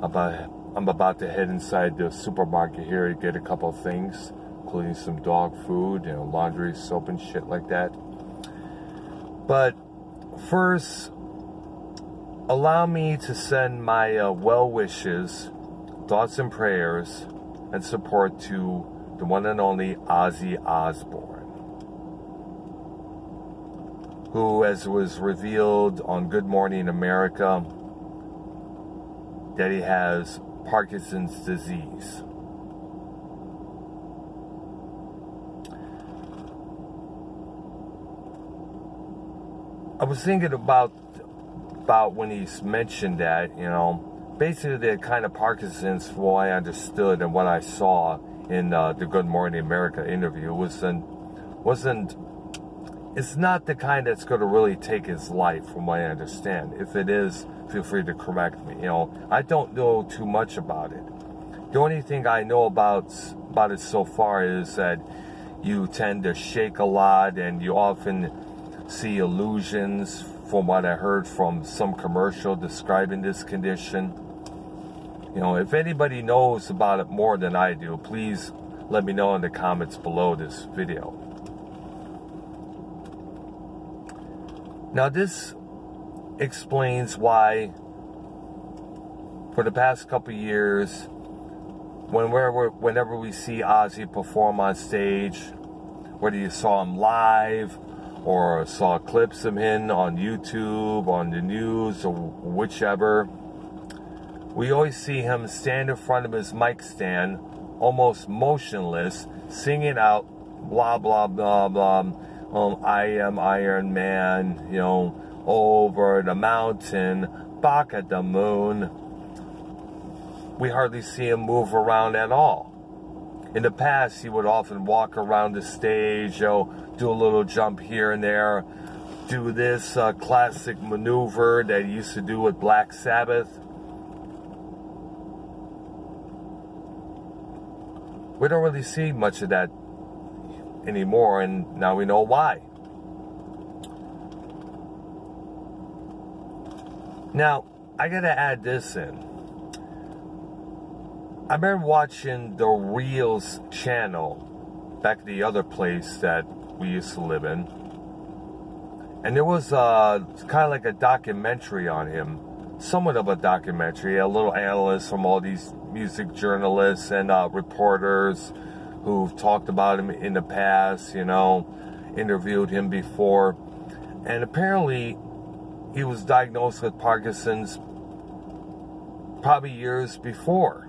I'm about to head inside the supermarket here to get a couple of things, including some dog food, know, laundry, soap, and shit like that. But first, allow me to send my uh, well wishes, thoughts, and prayers and support to the one and only Ozzy Osbourne, who, as was revealed on Good Morning America, that he has Parkinson's disease. I was thinking about about when he's mentioned that, you know, basically the kind of Parkinson's, what I understood and what I saw in uh, the Good Morning America interview, wasn't wasn't. It's not the kind that's going to really take his life, from what I understand. If it is, feel free to correct me. You know, I don't know too much about it. The only thing I know about about it so far is that you tend to shake a lot, and you often see illusions from what I heard from some commercial describing this condition. You know, if anybody knows about it more than I do, please let me know in the comments below this video. Now, this explains why, for the past couple years, whenever, whenever we see Ozzy perform on stage, whether you saw him live or saw clips of him on YouTube, on the news, or whichever, we always see him stand in front of his mic stand, almost motionless, singing out blah blah blah blah. Um, I am Iron Man, you know, over the mountain, Bark at the Moon. We hardly see him move around at all. In the past, he would often walk around the stage, you know, do a little jump here and there, do this uh, classic maneuver that he used to do with Black Sabbath. We don't really see much of that anymore, and now we know why. Now, I gotta add this in. I remember watching the Reelz channel back at the other place that we used to live in. And there was uh, kind of like a documentary on him, somewhat of a documentary, a little analyst from all these music journalists and uh, reporters who've talked about him in the past, you know, interviewed him before. And apparently, he was diagnosed with Parkinson's probably years before.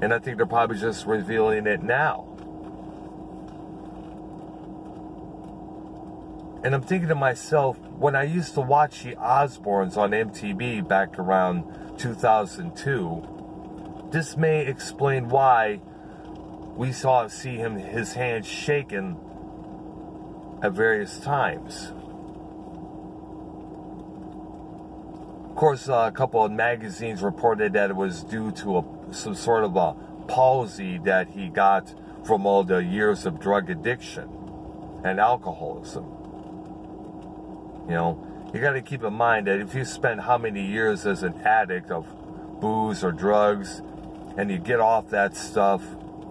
And I think they're probably just revealing it now. And I'm thinking to myself, when I used to watch the Osbournes on MTV back around 2002, this may explain why we saw see him his hands shaken at various times. Of course, uh, a couple of magazines reported that it was due to a, some sort of a palsy that he got from all the years of drug addiction and alcoholism. You know, you got to keep in mind that if you spend how many years as an addict of booze or drugs and you get off that stuff,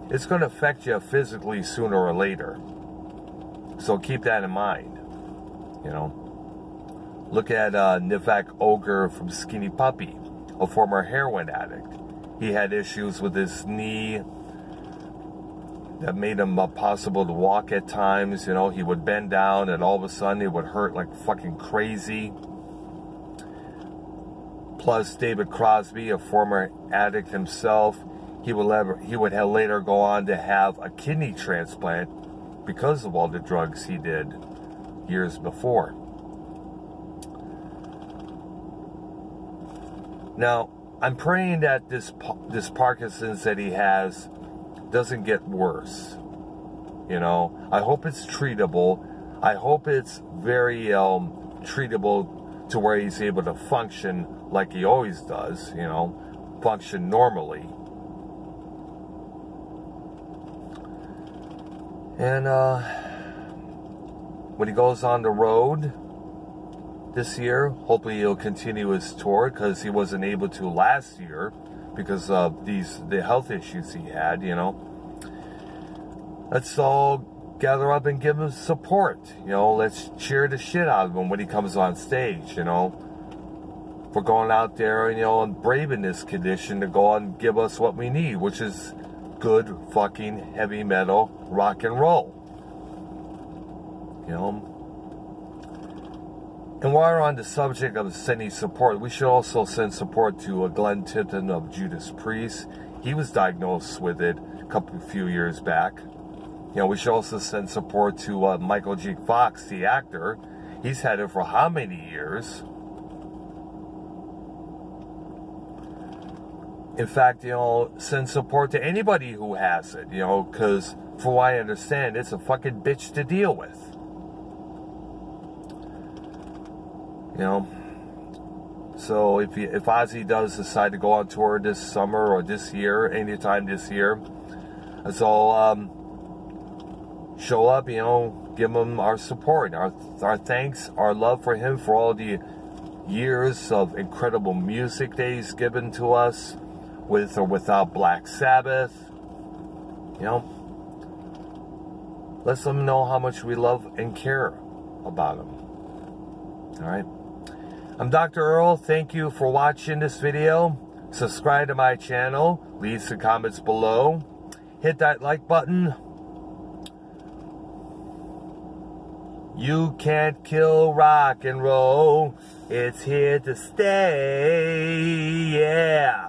it's going to affect you physically sooner or later. So keep that in mind. You know, look at uh, Ogre from Skinny Puppy, a former heroin addict. He had issues with his knee that made him possible to walk at times. You know, he would bend down and all of a sudden it would hurt like fucking crazy. Plus, David Crosby, a former addict himself, he would, ever, he would have later go on to have a kidney transplant because of all the drugs he did years before. Now, I'm praying that this this Parkinson's that he has doesn't get worse. You know, I hope it's treatable. I hope it's very um, treatable to where he's able to function like he always does. You know, function normally. And uh, when he goes on the road, this year. Hopefully he'll continue his tour because he wasn't able to last year because of these the health issues he had, you know. Let's all gather up and give him support. You know, let's cheer the shit out of him when he comes on stage, you know. For going out there and you know and braving this condition to go and give us what we need, which is good fucking heavy metal rock and roll. You know, and while we're on the subject of sending support, we should also send support to uh, Glenn Tipton of Judas Priest. He was diagnosed with it a couple few years back. You know, we should also send support to uh, Michael J. Fox, the actor. He's had it for how many years? In fact, you know, send support to anybody who has it, you know, because for what I understand, it's a fucking bitch to deal with. You know, so if he, if Ozzy does decide to go on tour this summer or this year, anytime this year, all um, show up. You know, give him our support, our our thanks, our love for him for all the years of incredible music that he's given to us, with or without Black Sabbath. You know, let's them know how much we love and care about them. All right. I'm Dr. Earl. Thank you for watching this video. Subscribe to my channel. Leave some comments below. Hit that like button. You can't kill rock and roll. It's here to stay. Yeah.